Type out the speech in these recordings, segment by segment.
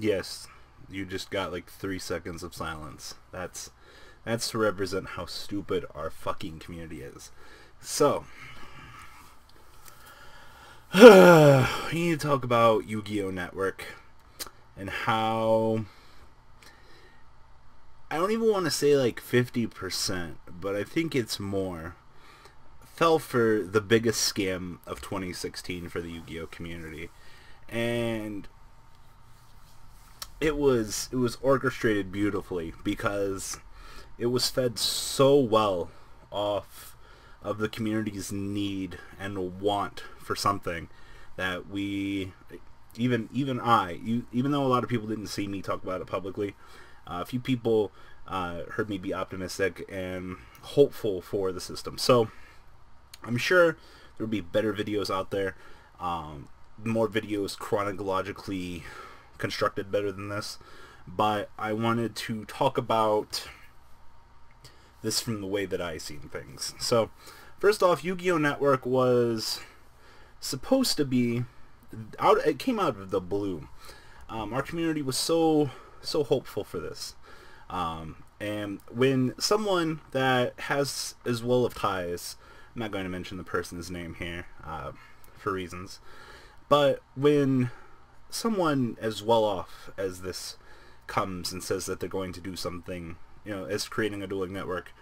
Yes, you just got like three seconds of silence. That's that's to represent how stupid our fucking community is. So, we need to talk about Yu-Gi-Oh! Network and how I don't even want to say like 50%, but I think it's more fell for the biggest scam of 2016 for the Yu-Gi-Oh community. And it was it was orchestrated beautifully because it was fed so well off of the community's need and want for something that we even even I you, even though a lot of people didn't see me talk about it publicly uh, a few people uh, heard me be optimistic and hopeful for the system. So I'm sure there will be better videos out there um, more videos chronologically constructed better than this but I wanted to talk about this from the way that I seen things. So, first off, Yu-Gi-Oh! Network was supposed to be out. It came out of the blue. Um, our community was so so hopeful for this, um, and when someone that has as well of ties, I'm not going to mention the person's name here uh, for reasons, but when someone as well off as this comes and says that they're going to do something you know, as creating a dueling network,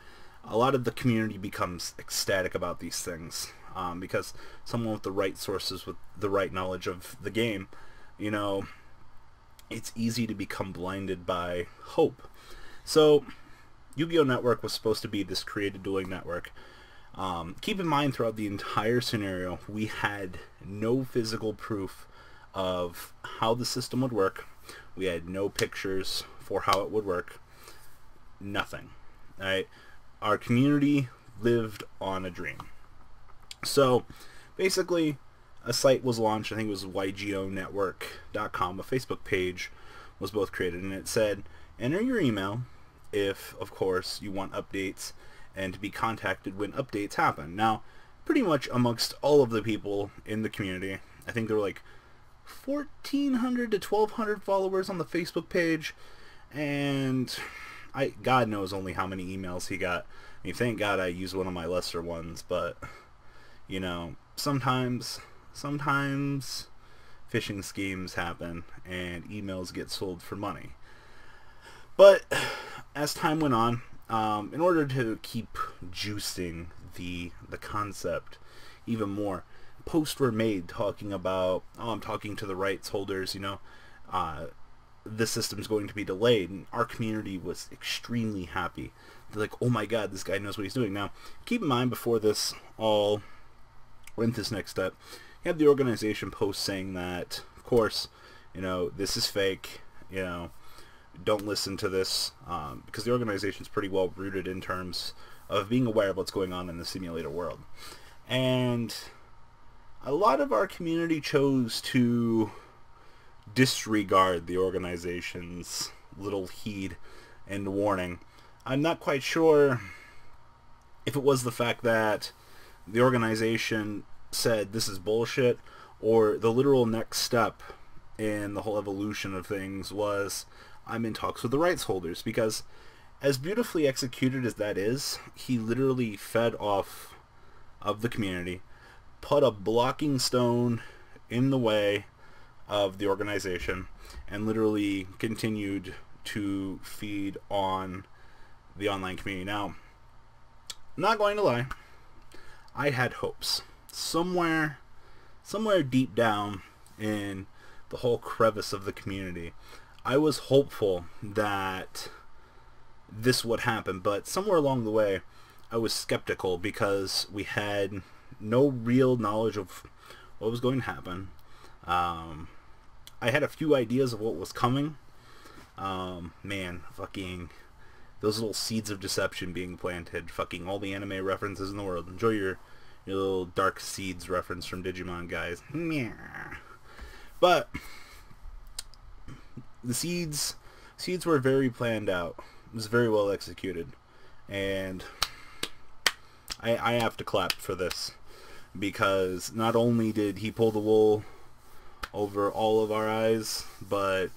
a lot of the community becomes ecstatic about these things um, because someone with the right sources, with the right knowledge of the game, you know, it's easy to become blinded by hope. So, Yu-Gi-Oh! Network was supposed to be this created dueling network. Um, keep in mind, throughout the entire scenario, we had no physical proof of how the system would work. We had no pictures for how it would work nothing. Right? Our community lived on a dream. So basically a site was launched, I think it was ygonetwork.com, a Facebook page was both created and it said enter your email if of course you want updates and to be contacted when updates happen. Now pretty much amongst all of the people in the community, I think there were like 1400 to 1200 followers on the Facebook page and I God knows only how many emails he got. I mean, thank God I used one of my lesser ones, but you know, sometimes sometimes phishing schemes happen and emails get sold for money. But as time went on, um, in order to keep juicing the the concept even more, posts were made talking about, oh, I'm talking to the rights holders, you know, uh, this system's going to be delayed. And our community was extremely happy. They're like, oh my god, this guy knows what he's doing. Now, keep in mind before this all went this next step, you have the organization post saying that, of course, you know, this is fake, you know, don't listen to this, um, because the organization is pretty well rooted in terms of being aware of what's going on in the simulator world. And a lot of our community chose to disregard the organization's little heed and warning. I'm not quite sure if it was the fact that the organization said this is bullshit or the literal next step in the whole evolution of things was I'm in talks with the rights holders because as beautifully executed as that is, he literally fed off of the community, put a blocking stone in the way of the organization and literally continued to feed on the online community. Now, not going to lie, I had hopes. Somewhere, somewhere deep down in the whole crevice of the community, I was hopeful that this would happen, but somewhere along the way, I was skeptical because we had no real knowledge of what was going to happen. Um, I had a few ideas of what was coming. Um, man, fucking those little seeds of deception being planted. Fucking all the anime references in the world. Enjoy your your little dark seeds reference from Digimon, guys. But the seeds seeds were very planned out. It was very well executed, and I I have to clap for this because not only did he pull the wool over all of our eyes, but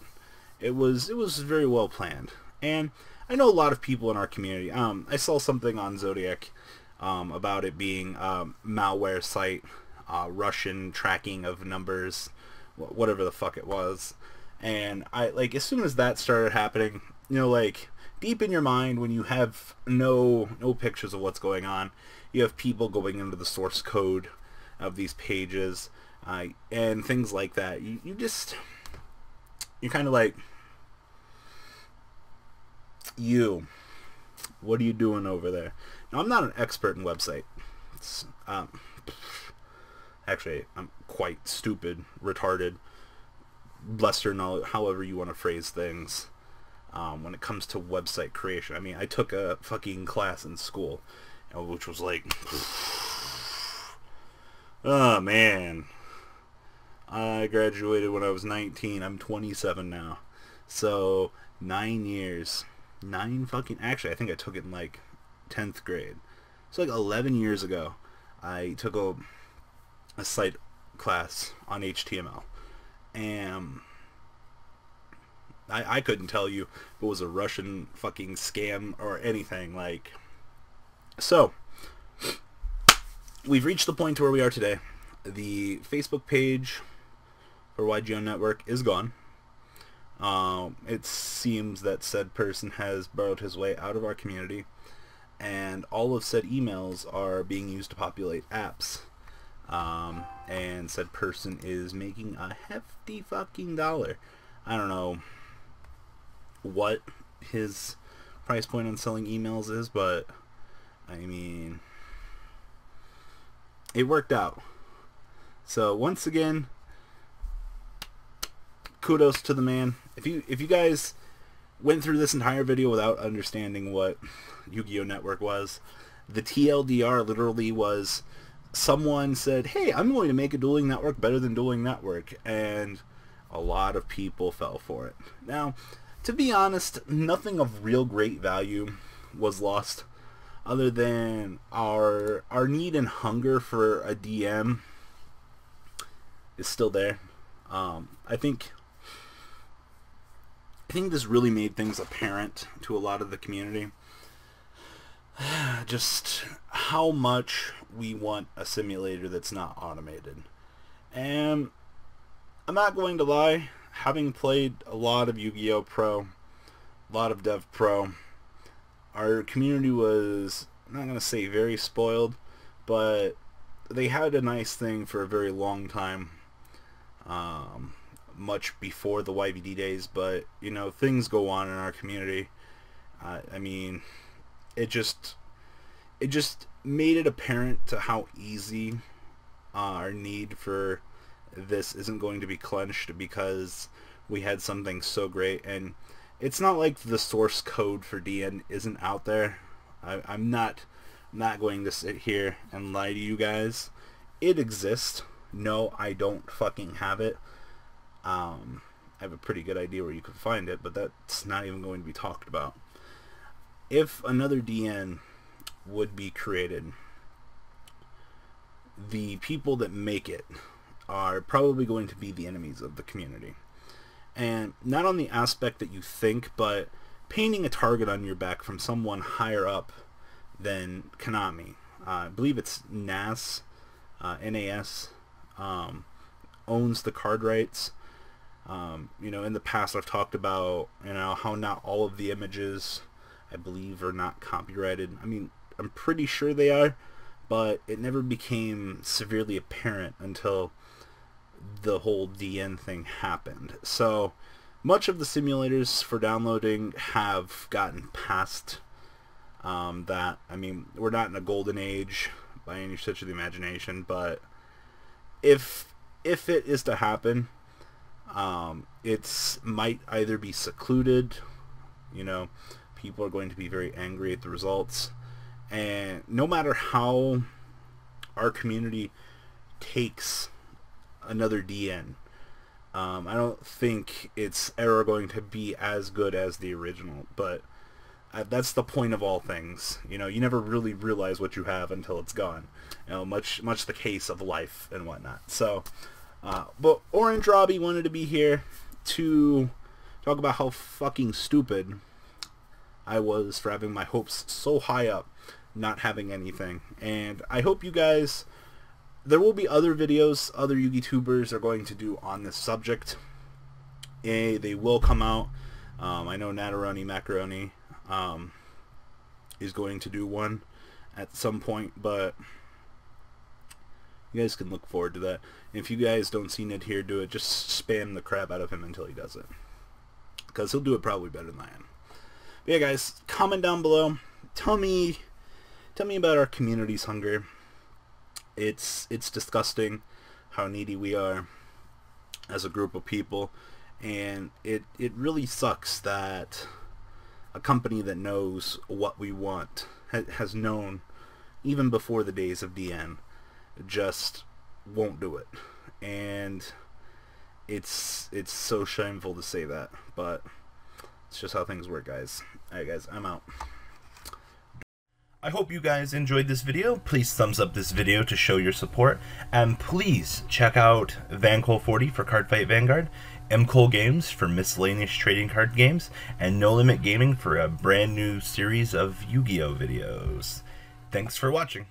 it was it was very well planned. And I know a lot of people in our community. Um, I saw something on Zodiac um, about it being um, malware site, uh, Russian tracking of numbers, whatever the fuck it was. And I like as soon as that started happening, you know, like deep in your mind when you have no no pictures of what's going on, you have people going into the source code of these pages uh, and things like that. You you just you're kind of like you. What are you doing over there? Now I'm not an expert in website. Um, actually, I'm quite stupid, retarded, lesser knowledge, however you want to phrase things. Um, when it comes to website creation, I mean, I took a fucking class in school, which was like, oh man, I graduated when I was 19. I'm 27 now, so nine years, nine fucking. Actually, I think I took it in like 10th grade. So like 11 years ago, I took a a site class on HTML, and I, I couldn't tell you if it was a Russian fucking scam or anything like. So, we've reached the point to where we are today. The Facebook page for YGO Network is gone. Um, it seems that said person has burrowed his way out of our community, and all of said emails are being used to populate apps. Um, and said person is making a hefty fucking dollar. I don't know what his price point on selling emails is, but I mean, it worked out. So once again, kudos to the man. If you if you guys went through this entire video without understanding what Yu-Gi-Oh Network was, the TLDR literally was someone said, "Hey, I'm going to make a dueling network better than dueling network," and a lot of people fell for it. Now, to be honest, nothing of real great value was lost other than our our need and hunger for a DN is still there. Um, I think I think this really made things apparent to a lot of the community. Just how much we want a simulator that's not automated. And I'm not going to lie, having played a lot of Yu-Gi-Oh! Pro, a lot of Dev Pro, our community was, I'm not going to say very spoiled, but they had a nice thing for a very long time, um, much before the YVD days, but, you know, things go on in our community. Uh, I mean, it just, it just made it apparent to how easy uh, our need for this isn't going to be clenched because we had something so great and it's not like the source code for DN isn't out there. I, I'm not not going to sit here and lie to you guys. It exists. No, I don't fucking have it. Um, I have a pretty good idea where you can find it, but that's not even going to be talked about. If another DN would be created, the people that make it are probably going to be the enemies of the community. And not on the aspect that you think, but painting a target on your back from someone higher up than Konami. Uh, I believe it's NAS, uh, NAS, um, owns the card rights. Um, you know, in the past I've talked about, you know, how not all of the images, I believe, are not copyrighted. I mean, I'm pretty sure they are, but it never became severely apparent until the whole DN thing happened. So much of the simulators for downloading have gotten past um, that. I mean, we're not in a golden age by any stretch of the imagination, but if if it is to happen, um, it's might either be secluded, you know, people are going to be very angry at the results, and no matter how our community takes another DN. Um, I don't think it's ever going to be as good as the original, but uh, that's the point of all things. You know, you never really realize what you have until it's gone. You know, much much the case of life and whatnot. So, uh, but Orange Robbie wanted to be here to talk about how fucking stupid I was for having my hopes so high up, not having anything. And I hope you guys, there will be other videos other Yugi tubers are going to do on this subject. A, they will come out. Um, I know Nataroni Macaroni um, is going to do one at some point, but you guys can look forward to that. If you guys don't see Ned here do it, just spam the crap out of him until he does it. Because he'll do it probably better than I am. But yeah, guys, comment down below. Tell me, tell me about our community's hunger. It's it's disgusting how needy we are as a group of people, and it it really sucks that a company that knows what we want ha has known even before the days of DN just won't do it. And it's it's so shameful to say that but it's just how things work guys. Alright guys I'm out I hope you guys enjoyed this video. Please thumbs up this video to show your support. And please check out VanKohl40 for Cardfight Vanguard, MKohl Games for miscellaneous trading card games, and No Limit Gaming for a brand new series of Yu-Gi-Oh videos. Thanks for watching.